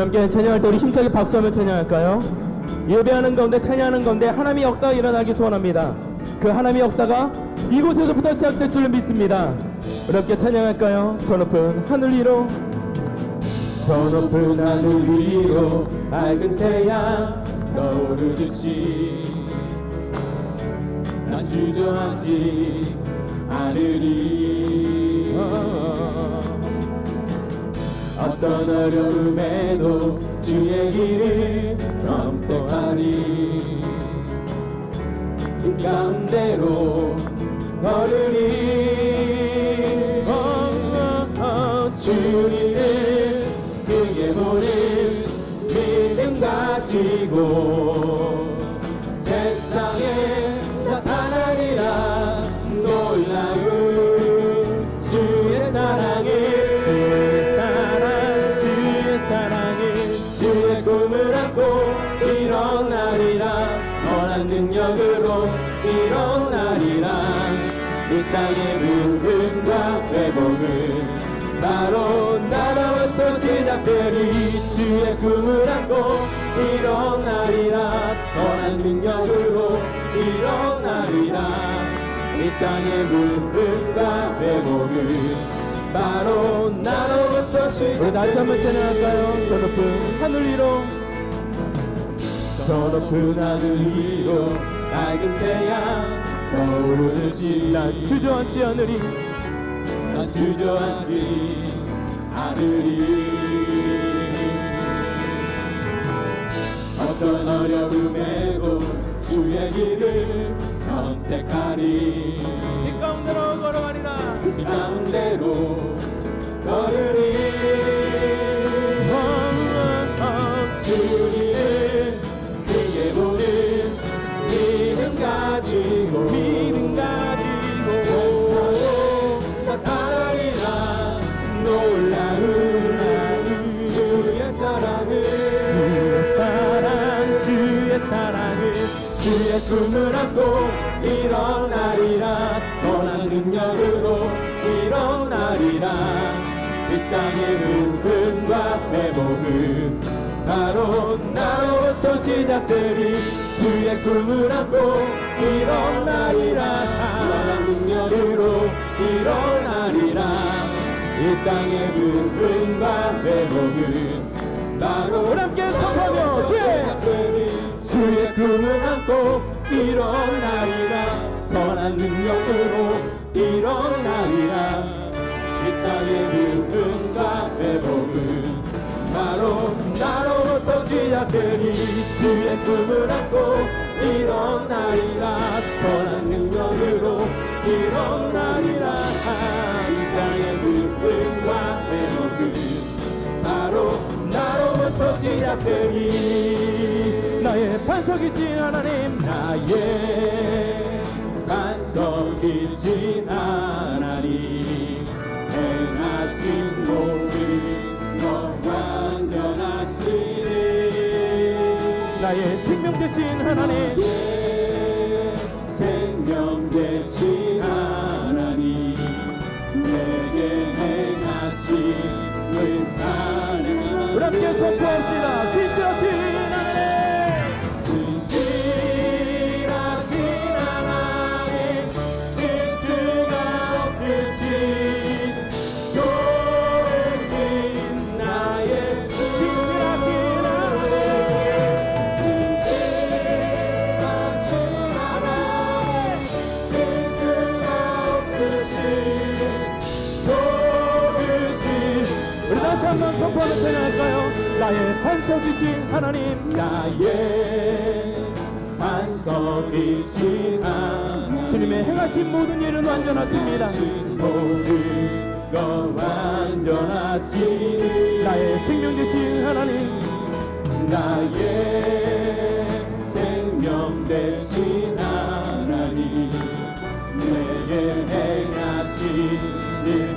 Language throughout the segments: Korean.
함께 찬양할 때 우리 힘차게 박수하며 찬양할까요? 예배하는 가운데 찬양하는 가운데 하나님의 역사가 일어나기 소원합니다. 그 하나님의 역사가 이곳에서부터 시작될 줄을 믿습니다. 우리 함께 찬양할까요? 저 높은 하늘 위로 저 높은 하늘 위로 맑은 태양 떠오르듯이 난 주저하지 않으리 어떤 어려움에도 주의 길을 선택하리. 이 가운데로 걸으리. 어, 어, 어, 주님을 크게 보는 믿음 가지고 능력으로 일어나리라. 이 땅의 부름과 회복은 바로 나로부터 시작되리. 주의 꿈을 안고 일어나리라. 선한 능력으로 일어나리라. 이 땅의 부름과 회복은 바로 나로부터 시작 우리 다시 한번 찬양할까요? 저 높은 하늘 위로 저 높은 하늘 위로 맑은 태양 떠오르듯이 난 주저앉지 않으리. 난 주저앉지 않으리. 어떤 어려움에도 주의 길을 선택하리. 이 가운데로 걸어가리라. 이 가운데로 걸으리 주의 꿈을 안고 일어나리라 선한 능력으로 일어나리라. 이 땅의 부흥과 회복은 바로 나로부터 시작되리. 주의 꿈을 안고 일어나리라 선한 능력으로 일어나리라. 이 땅의 부흥과 회복은 바로 함께 선포하며 주의 주의 꿈을 안고 일어나리라. 선한 능력으로 일어나리라. 이 땅의 부흥과 회복은 바로 나로부터 시작되니 주의 꿈을 안고 일어나리라. 선한 능력으로 일어나리라. 이 땅의 부흥과 회복은 바로 나로부터 시작되니 나의 반석이신 하나님 나의 반석이신 하나님. 행하신 모든 것 완전하시니 나의 생명 되신 하나님. 생명 되신 하나님. 내게 행하신 은찬을 우리 함께 선포합시다 한번 선포하며 찬양할까요? 나의 반석이신 하나님. 나의 반석이신 하나님. 주님의 행하신 모든 일은 완전하십니다. 모든 것 완전하시니. 나의 생명 되신 하나님. 나의 생명 되신 하나님. 내게 행하신 일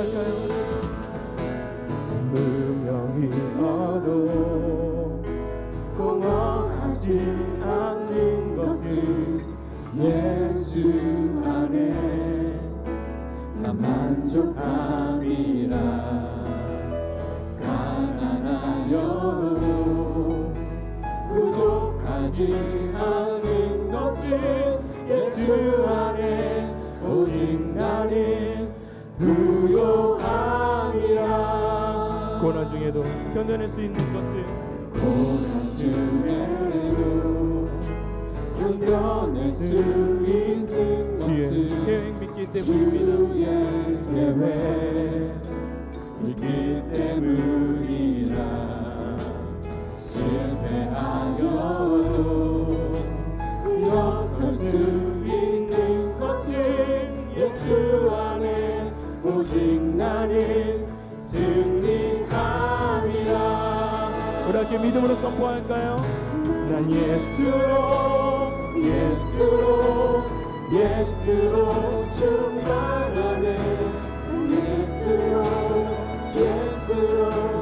예수 안에 나 만족함이라. 가난하여도 부족하지 않은 것은 예수 안에 오직 나는 부요함이라. 고난 중에도 견뎌낼 수 있는 것을 고난 중에도 있는 것을 계획 믿기 때문입니다 믿기 때문이라 실패하여도 일어설 수 있는 것은 예수 안에 오직 나는 승리함이라 우리 함께 믿음으로 선포할까요? 난 예수로 예수로 예수로 충만하네. 예수로 예수로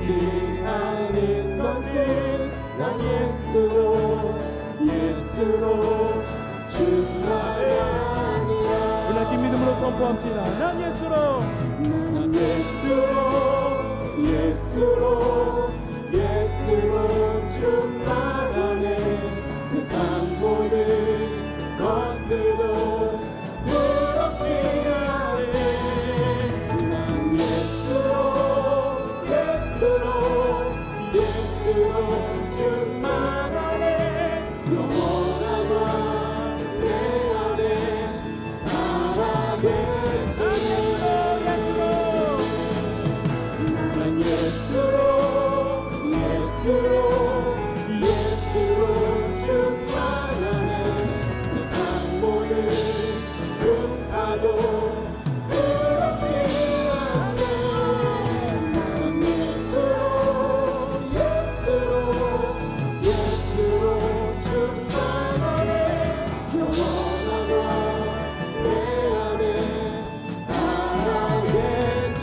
부럽지 않은 것은 난 예수로 예수로 충만함이라 우리 함께 믿음으로 선포합시다. 난 예수로. 난 예수로 예수로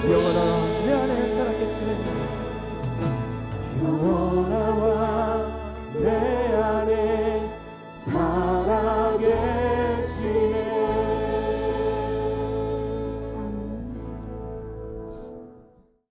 영원하다 내 안에 살아계시네 영원하와